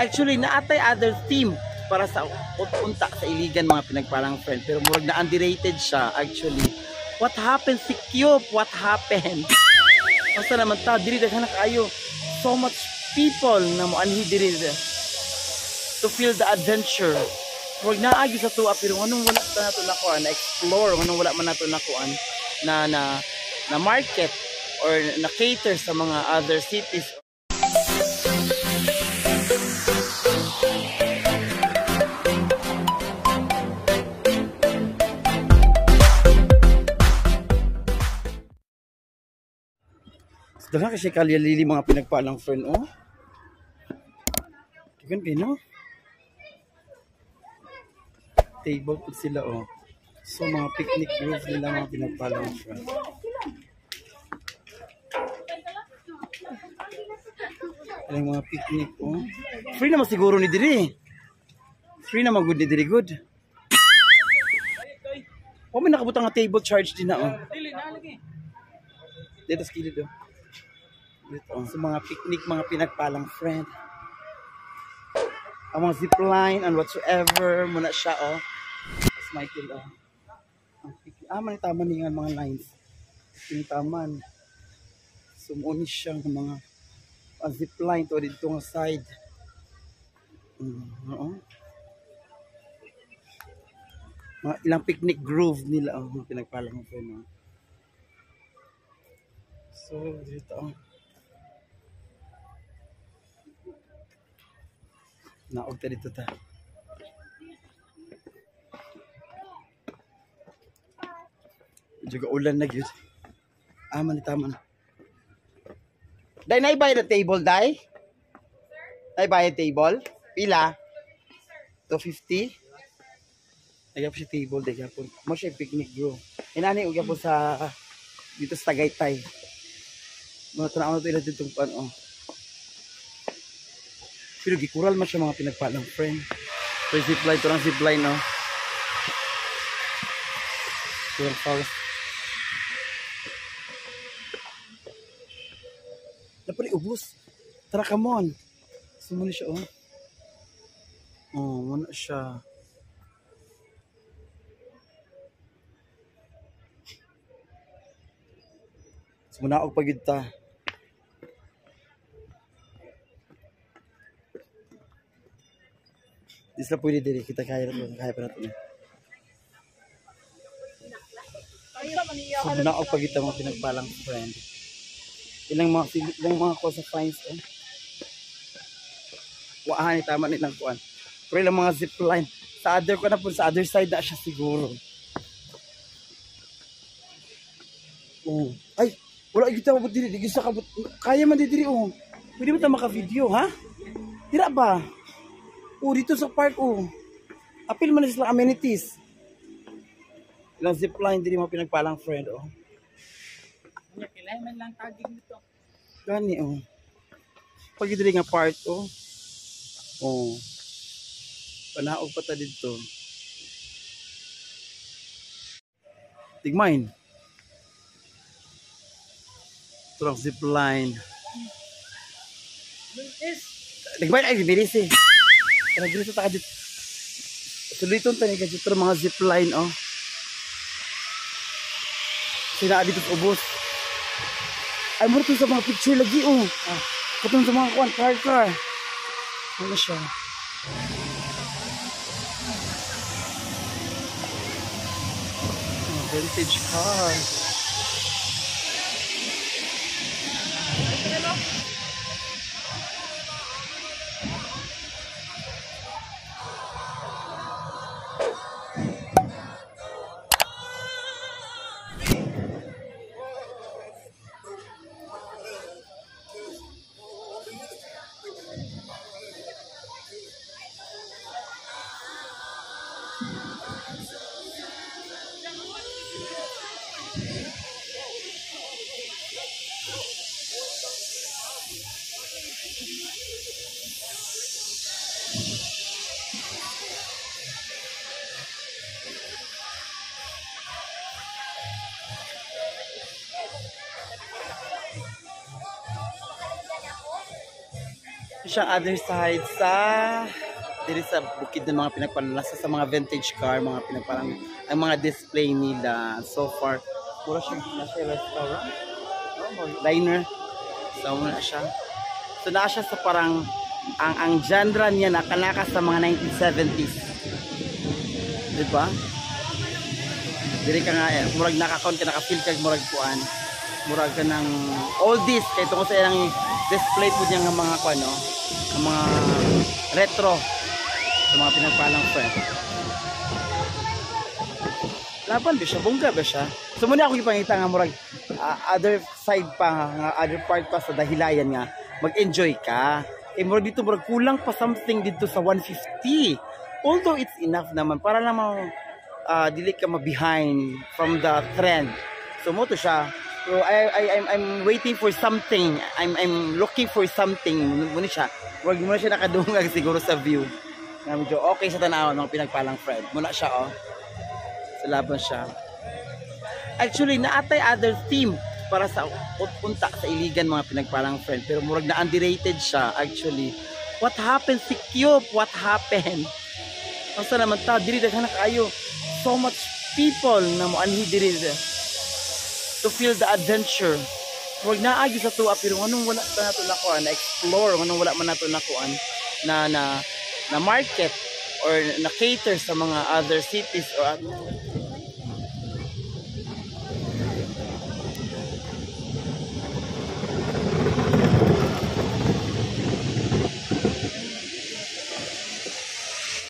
Actually, naatay other team para sa unta sa iligan mga pinagpalang friend. Pero murag na underrated siya actually. What happened si Cube? What happened? Basta naman ta, diri daghan kayo. So much people na mo anhi diri to feel the adventure. Huwag naagi sa tuwa pero anong wala ta nato nakuan na explore anong wala man nato nakuan na na na market or na cater sa mga other cities Dala kasi kalyalili mga pinagpalang friend, oh. Tigan kayo, no? Table sila, oh. So, mga picnic group nila mga pinagpalang friend. Alang mga picnic, oh. Free naman siguro ni Diri. Free naman good ni Diri, good. Oh, may nakabutang nga table charge din na, oh. Dito sa kilid, oh. Dito, sa mga picnic, mga pinagpalang friend. Ang mga zipline and whatsoever, muna siya, oh. Mas Michael, oh. Ah, man tama nga mga lines. Tinitaman. Sumunis siya ng mga uh, zipline to dito nga side. Mm, oo. Mga ilang picnic groove nila, oh, mga pinagpalang friend, oh. So, dito, oh. Naog ta dito ta. Juga ulan na gyud. Ah, man na. Dai nay bayad na table dai? Nay bayad table? Pila? 250? Nagyap si table dai gapon. Mo siya picnic bro. Inani og po sa dito sa Tagaytay. Mo tanaw na to ila dito ano. Pero gikural man siya mga pinagpalang friend. So zipline, ito lang zipline no. Kural power. Dapat ubus. Tara come on. Sumuli siya oh. Oh, muna siya. Sumuna ako pagid ta. Di sila pwede diri kita kaya na to, kaya pa natin. So, na ako pagita mga pinagpalang friend. Ilang mga ilang mga ko sa fines eh. Waahan ni tama nilang kuan. Pero ilang mga zip line. Sa other ko na po, sa other side na siya siguro. Oh. Ay, wala kita mabot diri, di sa kabot. Kaya man di diri oh. Pwede mo ta maka-video, ha? Tira ba? Oh, dito sa park, oh. Apil man sila amenities. Ilang zipline, hindi mo pinagpalang friend, oh. Kailangan lang taging nito. Gani, oh. Pag nga park, oh. Oh. Panaog pa ta dito. Tigmain. Ito lang zipline. Tigmain, ay, bilis eh. Kaya dito ta dito. Tuliton tani ka dito mga zipline oh. Sina dito sa ubos. Ay mo sa mga picture lagi oh. Ah, katong sa mga kwan car car. Ano siya? Oh, vintage car. Siya other side sa diri sa bukid ng mga pinagpalasa sa mga vintage car, mga pinagparang ang mga display nila so far. Puro siya na siya restaurant. Diner. So muna siya. So naa siya sa parang ang ang genre niya nakalaka sa mga 1970s. Di ba? Diri ka nga eh, murag nakakon ka nakafeel ka murag kuan. Murag ka ng oldies kay tungkol sa ilang display po niya nga mga kuan no, ang mga retro sa mga pinagpalang friend. Laban ba siya? Bongga ba siya? So muna ako ipangita nga murag ah, other side pa nga other part pa sa dahilayan nga mag-enjoy ka. Eh murag dito murag kulang pa something dito sa 150. Although it's enough naman para namang ah, dili ka ma-behind from the trend. So mo to siya. So I I I'm, I'm waiting for something. I'm I'm looking for something. Muna siya. Wag mo na siya nakadungag siguro sa view. Na medyo okay sa tanaw ng pinagpalang friend. Muna siya oh. Sa laban siya. Actually, naatay other team para sa punta sa iligan mga pinagpalang friend. Pero murag na underrated siya actually. What happened si Cube? What happened? Basta naman ta, diri daghan na kayo. So much people na mo anhi diri to feel the adventure. Huwag na agi sa tuwa pero anong wala pa nato nakuan na explore anong wala man nato nakuan na na na market or na cater sa mga other cities or